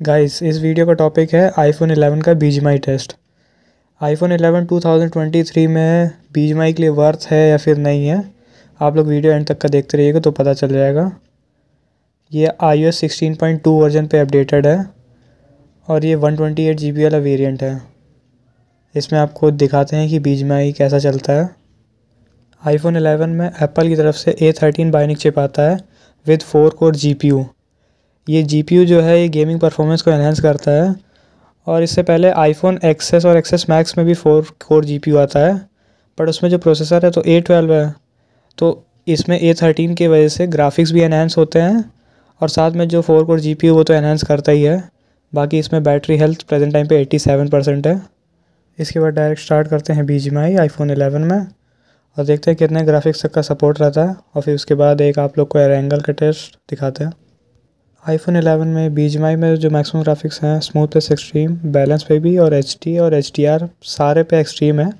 Guys इस video का topic है आईफोन 11 का बीजीमाई टेस्ट आईफोन 11 2023 में बीजीमाई के लिए वर्थ है या फिर नहीं है, आप लोग वीडियो एंड तक का देखते रहिएगा तो पता चल जाएगा। ये आई ओ वर्जन पे अपडेटेड है और ये वन ट्वेंटी वाला वेरिएंट है। इसमें आपको दिखाते हैं कि बीजीमाई कैसा चलता है। आईफोन 11 में एप्पल की तरफ़ से ए थर्टीन बाइनिक चिप आता है with four core G P U ये जीपीयू जो है, ये गेमिंग परफॉर्मेंस को एनहेंस करता है। और इससे पहले आईफोन एक्सेस और एक्सेस मैक्स में भी फोर कोर जीपीयू आता है। बट उसमें जो प्रोसेसर है तो ए ट्वेल्व है। तो इसमें ए थर्टीन की वजह से ग्राफिक्स भी एनहेंस होते हैं। और साथ में जो फोर कोर जीपीयू वो तो एनहेंस करता ही है। बाकी इसमें बैटरी हेल्थ प्रेजेंट टाइम पे एट्टी सेवन परसेंट है। इसके बाद डायरेक्ट स्टार्ट करते हैं B G I iPhone eleven में। और देखते हैं कितने ग्राफिक्स तक का सपोर्ट रहता है। और फिर उसके बाद एक आप लोग को एयर एंगल का टेस्ट दिखाते हैं। आईफोन 11 में बी में जो मैक्सिमम ग्राफिक्स हैं स्मूथेस्ट एक्सट्रीम बैलेंस पे भी और एचडी और एचडीआर सारे पे एक्सट्रीम है।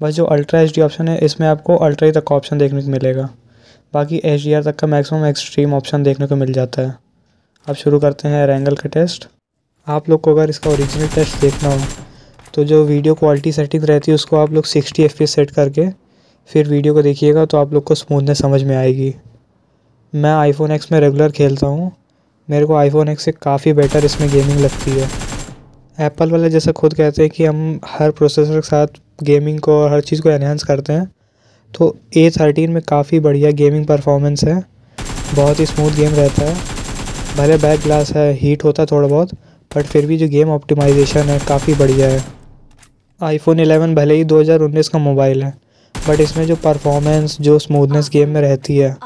बस जो अल्ट्रा एचडी ऑप्शन है, इसमें आपको अल्ट्रा ही तक का ऑप्शन देखने को मिलेगा। बाकी एचडीआर तक का मैक्सिमम एक्सट्रीम ऑप्शन देखने को मिल जाता है। अब शुरू करते हैं एंगल का टेस्ट आप लोग को अगर इसका ओरिजिनल टेस्ट देखना हो तो जो वीडियो क्वालिटी सेटिंग रहती है, उसको आप लोग सिक्सटी एफ़ सेट करके फिर वीडियो को देखिएगा तो आप लोग को स्मूथनेस समझ में आएगी। मैं आईफोन एक्स में रेगुलर खेलता हूँ। मेरे को आईफोन एक्स से काफ़ी बेटर इसमें गेमिंग लगती है। एप्पल वाले जैसे खुद कहते हैं कि हम हर प्रोसेसर के साथ गेमिंग को और हर चीज़ को एनहेंस करते हैं तो ए थर्टीन में काफ़ी बढ़िया गेमिंग परफॉर्मेंस है। बहुत ही स्मूथ गेम रहता है। भले बैक ग्लास है हीट होता है थोड़ा बहुत बट फिर भी जो गेम ऑप्टिमाइजेशन है, काफ़ी बढ़िया है। आईफोन 11 भले ही 2019 का मोबाइल है बट इसमें जो परफॉर्मेंस जो स्मूथनेस गेम में रहती है,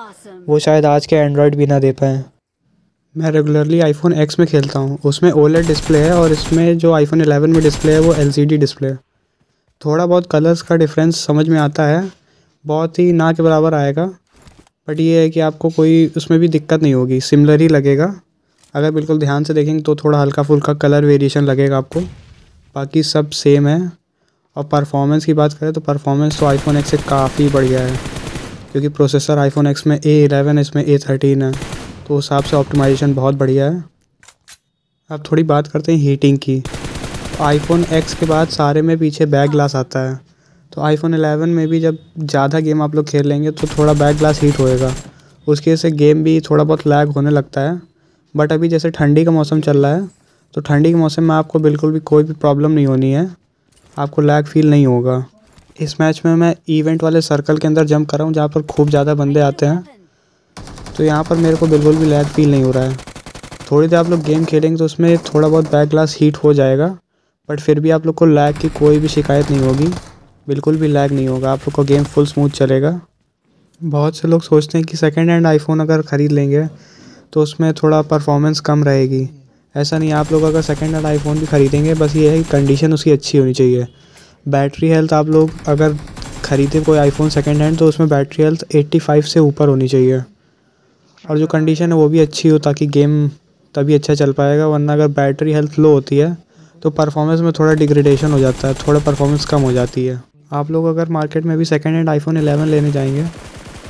वो शायद आज के एंड्रॉयड भी ना दे पाएँ। मैं रेगुलरली आईफोन एक्स में खेलता हूँ। उसमें ओलेड डिस्प्ले है और इसमें जो आईफोन 11 में डिस्प्ले है, वो एलसीडी डिस्प्ले है। थोड़ा बहुत कलर्स का डिफरेंस समझ में आता है। बहुत ही ना के बराबर आएगा। बट ये है कि आपको कोई उसमें भी दिक्कत नहीं होगी। सिमिलर ही लगेगा। अगर बिल्कुल ध्यान से देखेंगे तो थोड़ा हल्का फुल्का कलर वेरिएशन लगेगा आपको। बाकी सब सेम है। और परफॉर्मेंस की बात करें तो परफॉर्मेंस तो आईफोन एक्स से काफ़ी बढ़िया है। क्योंकि प्रोसेसर आईफोन एक्स में ए एलेवन इसमें ए थर्टीन है। तो उस हिसाब से ऑप्टिमाइजेशन बहुत बढ़िया है। अब थोड़ी बात करते हैं हीटिंग की। आईफोन एक्स के बाद सारे में पीछे बैक ग्लास आता है। तो आईफोन 11 में भी जब ज़्यादा गेम आप लोग खेल लेंगे तो थोड़ा बैक ग्लास हीट होएगा। उसकी वजह से गेम भी थोड़ा बहुत लैग होने लगता है। बट अभी जैसे ठंडी का मौसम चल रहा है तो ठंडी के मौसम में आपको बिल्कुल भी कोई भी प्रॉब्लम नहीं होनी है। आपको लैग फील नहीं होगा। इस मैच में मैं इवेंट वाले सर्कल के अंदर जंप कर रहा हूँ, जहाँ पर खूब ज़्यादा बंदे आते हैं। तो यहाँ पर मेरे को बिल्कुल भी लैग फील नहीं हो रहा है। थोड़ी देर आप लोग गेम खेलेंगे तो उसमें थोड़ा बहुत बैक ग्लास हीट हो जाएगा, बट फिर भी आप लोग को लैग की कोई भी शिकायत नहीं होगी। बिल्कुल भी लैग नहीं होगा, आप लोग का गेम फुल स्मूथ चलेगा। बहुत से लोग सोचते हैं कि सेकेंड हैंड आईफोन अगर ख़रीद लेंगे तो उसमें थोड़ा परफॉर्मेंस कम रहेगी। ऐसा नहीं, आप लोग अगर सेकेंड हैंड आईफोन भी ख़रीदेंगे, बस ये है कि कंडीशन उसकी अच्छी होनी चाहिए। बैटरी हेल्थ आप लोग अगर ख़रीदें कोई आईफोन सेकेंड हैंड तो उसमें बैटरी हेल्थ 85 से ऊपर होनी चाहिए। और जो कंडीशन है वो भी अच्छी हो ताकि गेम तभी अच्छा चल पाएगा, वरना अगर बैटरी हेल्थ लो होती है तो परफॉर्मेंस में थोड़ा डिग्रेडेशन हो जाता है, थोड़ा परफॉर्मेंस कम हो जाती है। आप लोग अगर मार्केट में भी सेकेंड हैंड आईफोन 11 लेने जाएँगे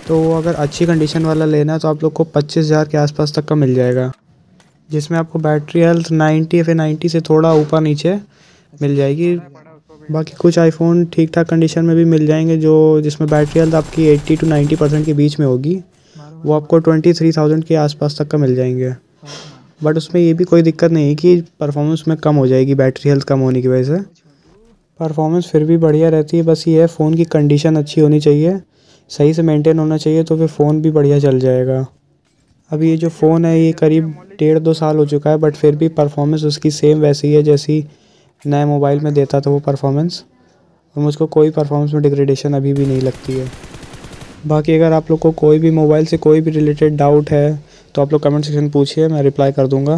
तो अगर अच्छी कंडीशन वाला लेना है तो आप लोग को पच्चीस हज़ार के आसपास तक का मिल जाएगा। जिसमें आपको बैटरी हेल्थ नाइन्टी या फिर नाइन्टी से थोड़ा ऊपर नीचे मिल जाएगी। बाकी कुछ आईफोन ठीक ठाक कंडीशन में भी मिल जाएँगे, जो जिसमें बैटरी हेल्थ आपकी एट्टी टू नाइन्टी परसेंट के बीच में होगी। वो आपको ट्वेंटी थ्री थाउज़ेंड के आसपास तक का मिल जाएँगे। बट उसमें ये भी कोई दिक्कत नहीं है कि परफॉर्मेंस में कम हो जाएगी बैटरी हेल्थ कम होने की वजह से। परफॉर्मेंस फिर भी बढ़िया रहती है, बस ये है फ़ोन की कंडीशन अच्छी होनी चाहिए, सही से मेंटेन होना चाहिए तो फिर फ़ोन भी बढ़िया चल जाएगा। अभी ये जो फ़ोन है, ये करीब डेढ़ दो साल हो चुका है बट फिर भी परफॉर्मेंस उसकी सेम वैसी है जैसी नए मोबाइल में देता था वो परफॉर्मेंस और मुझको कोई परफॉर्मेंस में डिग्रेडेशन अभी भी नहीं लगती है। बाकी अगर आप लोग को कोई भी मोबाइल से कोई भी रिलेटेड डाउट है तो आप लोग कमेंट सेक्शन पूछिए, मैं रिप्लाई कर दूँगा।